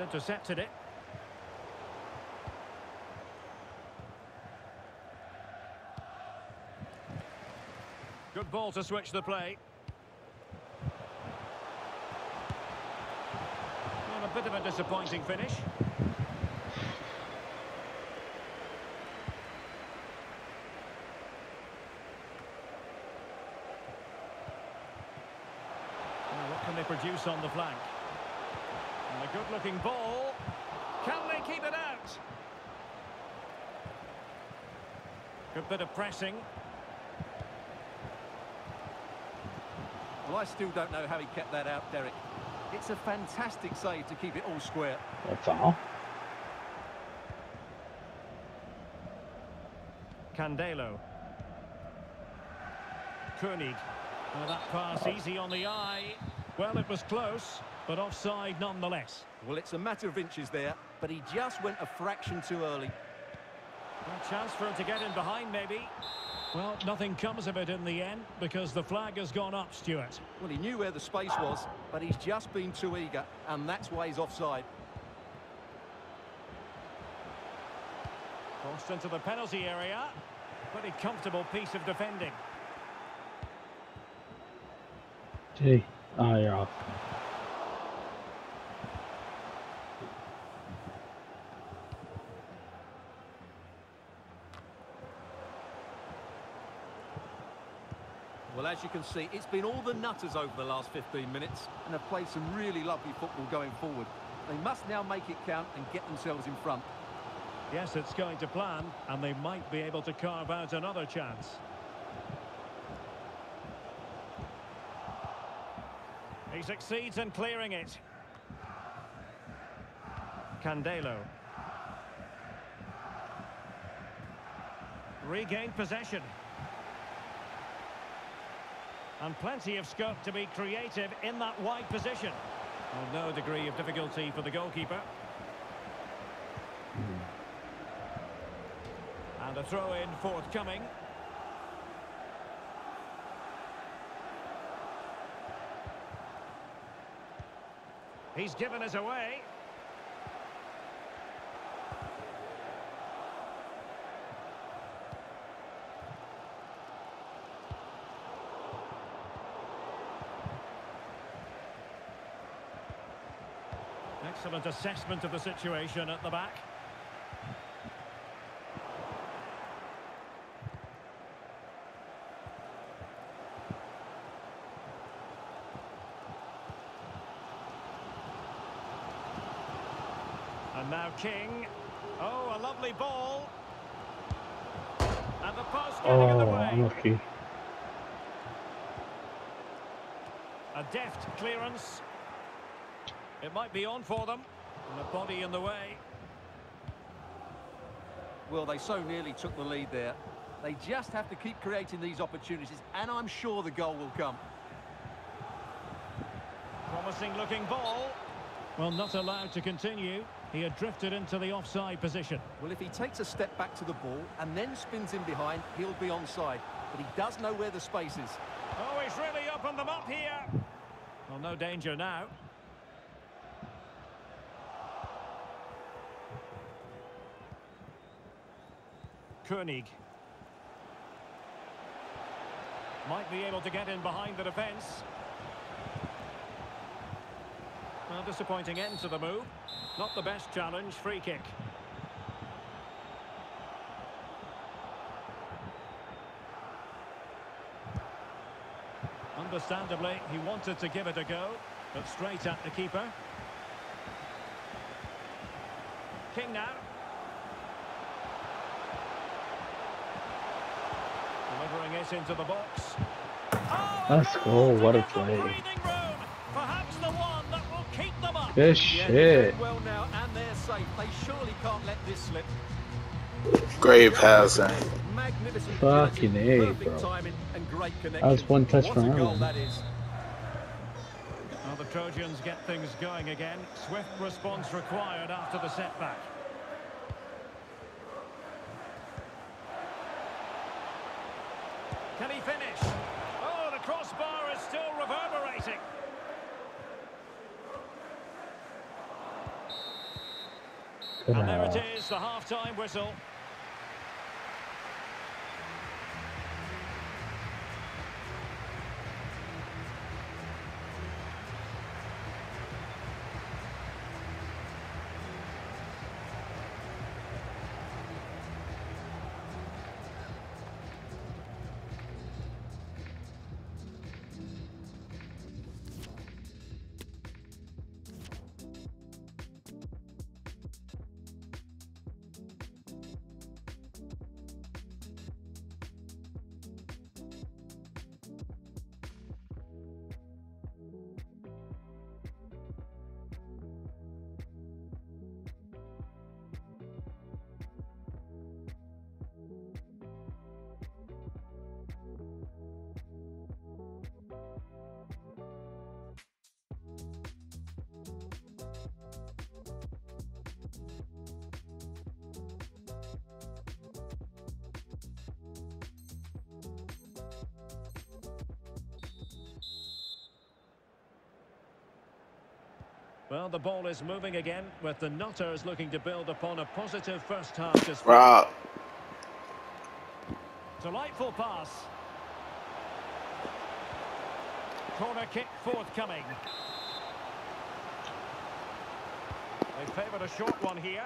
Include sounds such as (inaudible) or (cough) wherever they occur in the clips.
And intercepted it. Good ball to switch the play. Well, a bit of a disappointing finish. What can they produce on the flank? And a good-looking ball. Can they keep it out? Good bit of pressing. Well, I still don't know how he kept that out, Derek. It's a fantastic save to keep it all square. That's all. Candelo. Koenig. Well, that pass easy on the eye. Well, it was close, but offside nonetheless. Well, it's a matter of inches there, but he just went a fraction too early. A chance for him to get in behind, maybe. Well, nothing comes of it in the end because the flag has gone up, Stewart. Well, he knew where the space was, but he's just been too eager, and that's why he's offside. Crossed into the penalty area. Pretty comfortable piece of defending. Gee. Oh, you're off. Well, as you can see, it's been all the nutters over the last 15 minutes, and have played some really lovely football going forward. They must now make it count and get themselves in front. Yes, it's going to plan, and they might be able to carve out another chance. He succeeds in clearing it. Candelo. Regained possession. And plenty of scope to be creative in that wide position. Well, no degree of difficulty for the goalkeeper. And a throw-in forthcoming. He's given us away. Excellent assessment of the situation at the back. And now King. Oh, a lovely ball. And the post getting in the Oh, way. unlucky. A deft clearance. It might be on for them. And the body in the way. Well, they so nearly took the lead there. They just have to keep creating these opportunities, and I'm sure the goal will come. Promising looking ball. Well, not allowed to continue. He had drifted into the offside position. Well, if he takes a step back to the ball and then spins in behind, he'll be onside. But he does know where the space is. Oh, he's really opened them up here. Well, no danger now. Koenig. Might be able to get in behind the defence. Well, disappointing end to the move. Not the best challenge, free kick. Understandably, he wanted to give it a go, but straight at the keeper. King now. Delivering it into the box. Oh, Let's go, what a play. breathing room. Perhaps the one that will keep them up. Good shit. they're well now, and they're safe. They surely can't let this slip. Great passing. Magnificent Fucking agility, A, bro. timing, and great connection. was one touch what from a goal Ireland. that is. Well, the Trojans get things going again. Swift response required after the setback. Can he finish? Oh, the crossbar is still reverberating. And there it is, the half-time whistle. Well, the ball is moving again, with the Nutters looking to build upon a positive first half. Just Rob. delightful pass. Corner kick forthcoming. They favoured a short one here.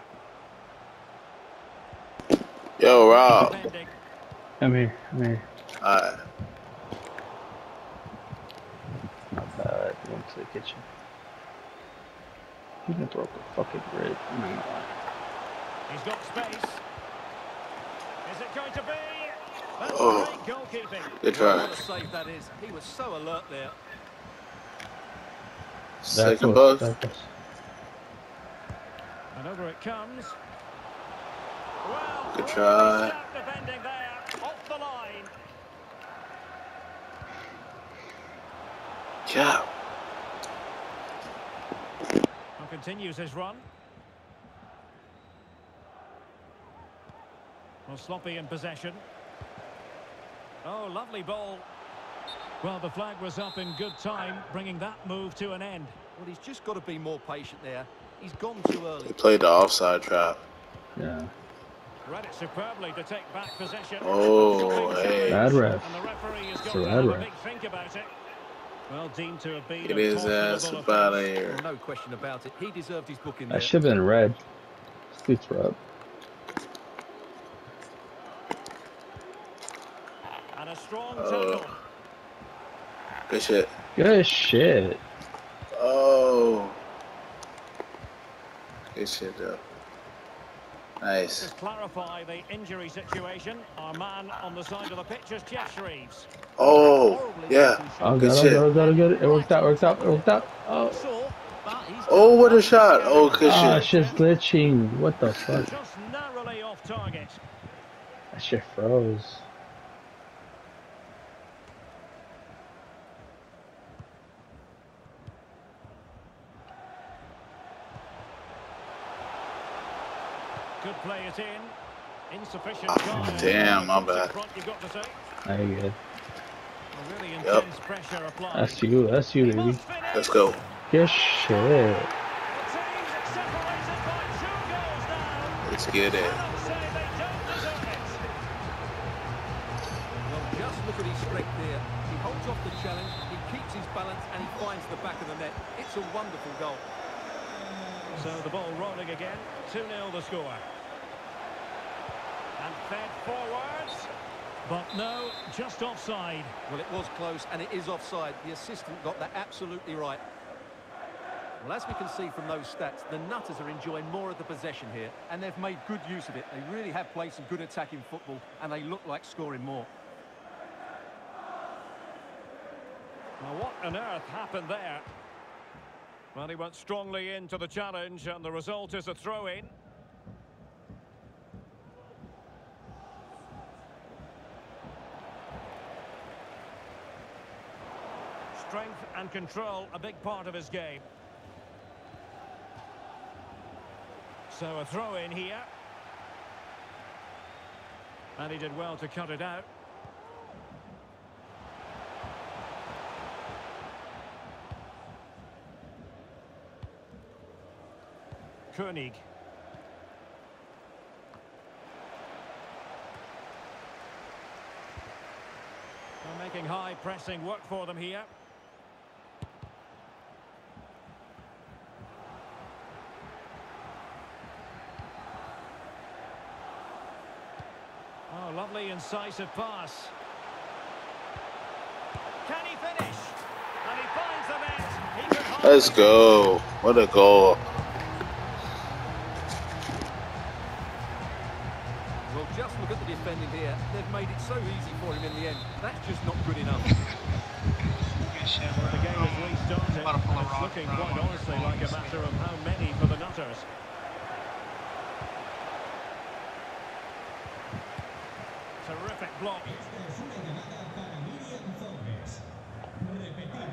Yo, Rob. Defending. Come here, come here. Alright. Not bad. Went to the kitchen. He even broke a fucking rib. I'm not gonna lie. He's got space. Is it going to be? That's Oh. great goalkeeping. Good What try. a save that is. He was so alert there. Second Back bus. foot, back foot. And over it comes. Well, Good try. defending there, off the line. Yeah. And continues his run. Well, sloppy in possession. Oh, lovely ball. Well, the flag was up in good time, bringing that move to an end. Well, he's just got to be more patient there. He's gone too early. He played the offside trap. Yeah. Read it superbly to take back possession. Oh, Shopping hey. Bad ref. And the referee has got It's a bad ref. big think about it. Well, deemed to have been Get a his ass cautionable up out of here. No question about it. He deserved his book in there. That should have been red. Scoots were up. And a strong Oh. Good shit. Good shit. Oh. Good shit, though. Nice. Just clarify the injury situation. Our man on the side of the pitch is Geoff Shreeves. Oh, yeah. Oh, Good got shit. it, got it, got it, got it. It worked out, worked out, it worked out. Oh, Sore, but he's Oh, what a shot. Oh, good ah, shit. shit's glitching. What the fuck? just narrowly off target. That shit froze. Could play it in. Insufficient ah, time. damn, my Puts it bad. Front, you've got to say. Now you good. Really Yep. intense pressure applied. That's you, that's you, baby. Let's go. Good shit. The team's separated by two goals now. Let's get it. Cannot say they don't deserve it. Well, just look at his strength there. He holds off the challenge, he keeps his balance, and he finds the back of the net. It's a wonderful goal. So the ball rolling again. 2-0 the score. And fed forwards. But no, just offside. Well, it was close, and it is offside. The assistant got that absolutely right. Well, as we can see from those stats, the Nutters are enjoying more of the possession here, and they've made good use of it. They really have played some good attacking football, and they look like scoring more. Now what on earth happened there? Well, he went strongly into the challenge and the result is a throw-in. strength and control a big part of his game. So a throw in here. And he did well to cut it out. Koenig. They're making high pressing work for them here. Lovely incisive pass. Can he finish? And he finds the net. He Let's go. What a goal. Well, just look at the defending here. They've made it so easy for him in the end. That's just not good enough. (laughs) The game has restarted, and it's looking quite honestly like a matter of how many for the Nutters. Terrific block.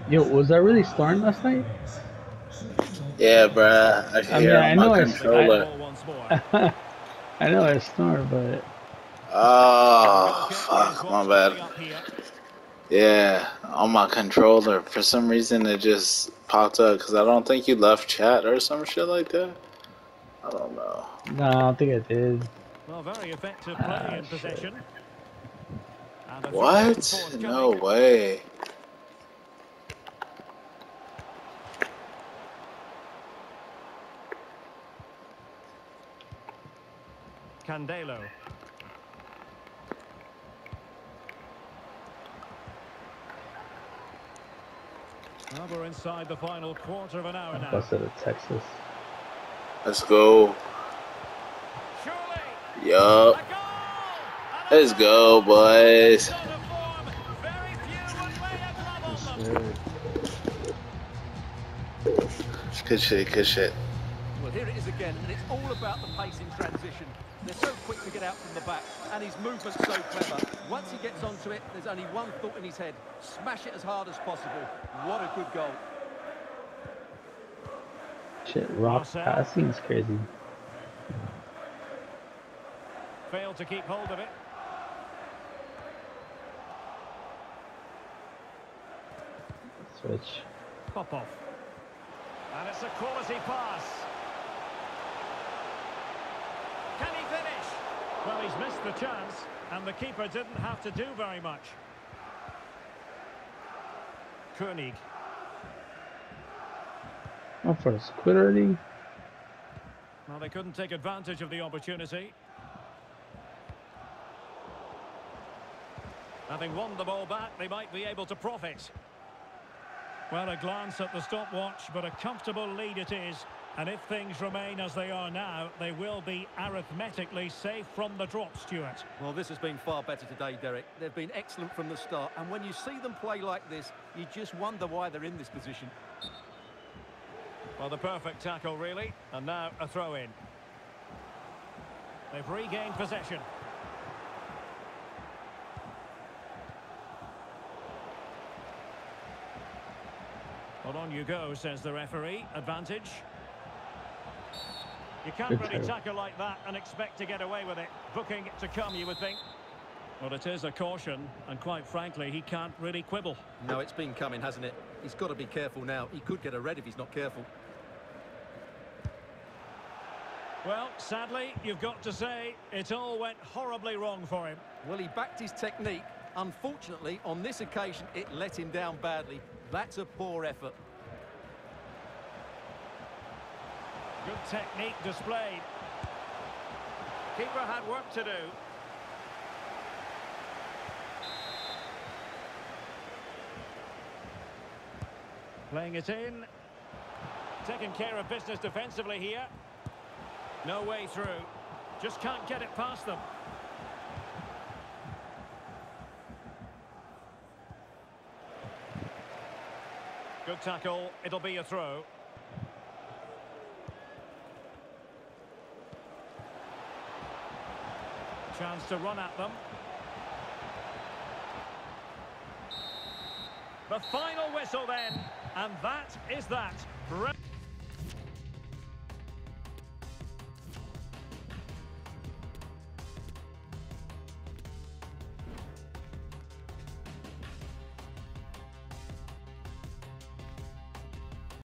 Yo, was that really Storm last night? Yeah, bruh. I I mean, hear I know my it's- controller. Ball. (laughs) I know it's Storm, but Oh, Goal kick is fuck. My bad. coming up here. Yeah, on my controller. For some reason, it just popped up because I don't think you left chat or some shit like that. I don't know. no, I don't think I did. Well, very effective play Ah, in possession. And the throw What? No way. Candelo. Well, we're inside the final quarter of an hour I now. busted at Texas. Let's go. Yup. a goal! And a Let's go, boys. Sort of form. Very few would lay a glove on them. Good shit, good shit. Well, here it is again, and it's all about the pace in transition. They're so quick to get out from the back, and his movement's so clever. Once he gets onto it, there's only one thought in his head. Smash it as hard as possible. What a good goal. Shit, rock Marcel. passing is crazy. Failed to keep hold of it. Switch. off. And it's a quality pass. Can he finish? Well, he's missed the chance, and the keeper didn't have to do very much. Koenig. Oh, for already? Well, they couldn't take advantage of the opportunity. Having won the ball back, they might be able to profit. Well, a glance at the stopwatch, but a comfortable lead it is. And if things remain as they are now, they will be arithmetically safe from the drop, Stewart. Well, this has been far better today, Derek. They've been excellent from the start, and when you see them play like this, you just wonder why they're in this position. Well, the perfect tackle, really. And now a throw-in. They've regained possession. Well, on you go, says the referee. Advantage. You can't Good really tackle. tackle like that and expect to get away with it. Booking to come, you would think. Well, it is a caution, and quite frankly, he can't really quibble. No, it's been coming, hasn't it? He's got to be careful now. He could get a red if he's not careful. Well, sadly, you've got to say, it all went horribly wrong for him. Well, he backed his technique. Unfortunately, on this occasion, it let him down badly. That's a poor effort. Good technique displayed. Keeper had work to do. Playing it in. Taking care of business defensively here. No way through. Just can't get it past them. Good tackle. It'll be a throw. Chance to run at them. The final whistle then, and that is that.